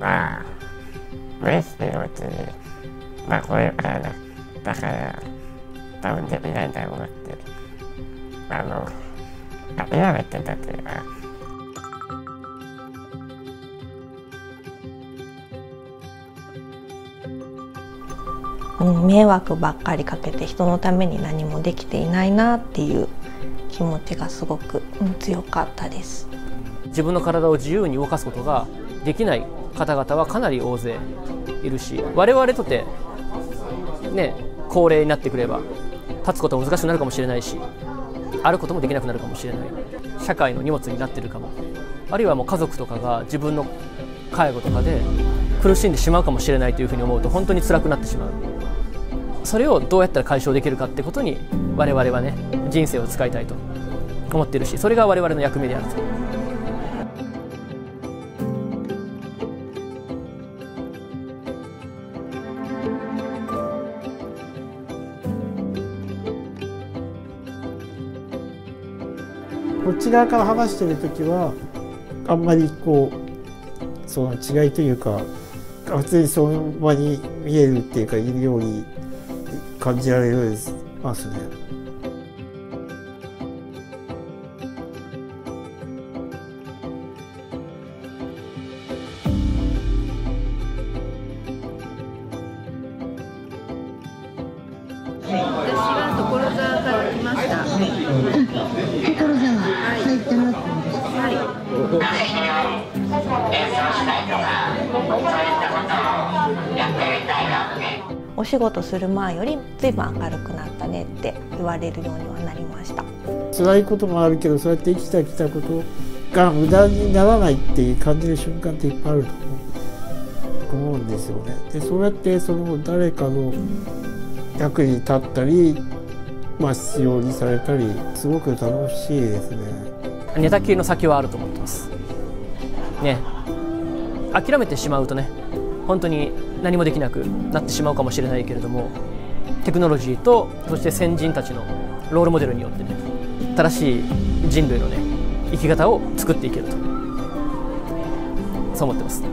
まあ無意識のうちにまあこういう体だから多分できないだろうなってあの諦めてたというか、迷惑ばっかりかけて人のために何もできていないなっていう気持ちがすごく、うん、強かったです。自分の体を自由に動かすことができない方々はかなり大勢いるし我々とてね高齢になってくれば立つことも難しくなるかもしれないし歩くこともできなくなるかもしれない。社会の荷物になってるかも。あるいはもう家族とかが自分の介護とかで苦しんでしまうかもしれないというふうに思うと本当に辛くなってしまう。それをどうやったら解消できるかってことに我々はね人生を使いたいと思ってるしそれが我々の役目であると。こっち側から話してる時はあんまりこうその違いというか普通にその場に見えるっていうかいるように感じられますね。私は所沢から来ました。お仕事する前より随分明るくなったねって言われるようにはなりました辛いこともあるけどそうやって生きてきたことが無駄にならないっていう感じる瞬間っていっぱいあると思うんですよね。でそうやってその誰かの役に立ったり、まあ、必要にされたりすごく楽しいですね。寝たきりの先はあると思ってますね諦めてしまうとね本当に何もできなくなってしまうかもしれないけれどもテクノロジーとそして先人たちのロールモデルによってね正しい人類のね生き方を作っていけるとそう思ってます。